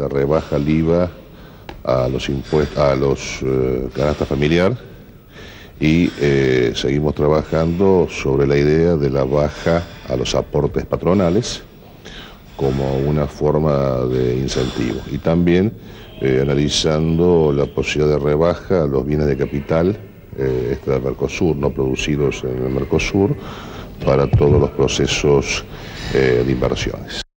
la rebaja al IVA a los impuestos, a los eh, canastas familiar y eh, seguimos trabajando sobre la idea de la baja a los aportes patronales como una forma de incentivo y también eh, analizando la posibilidad de rebaja a los bienes de capital eh, este del Mercosur, no producidos en el Mercosur, para todos los procesos eh, de inversiones.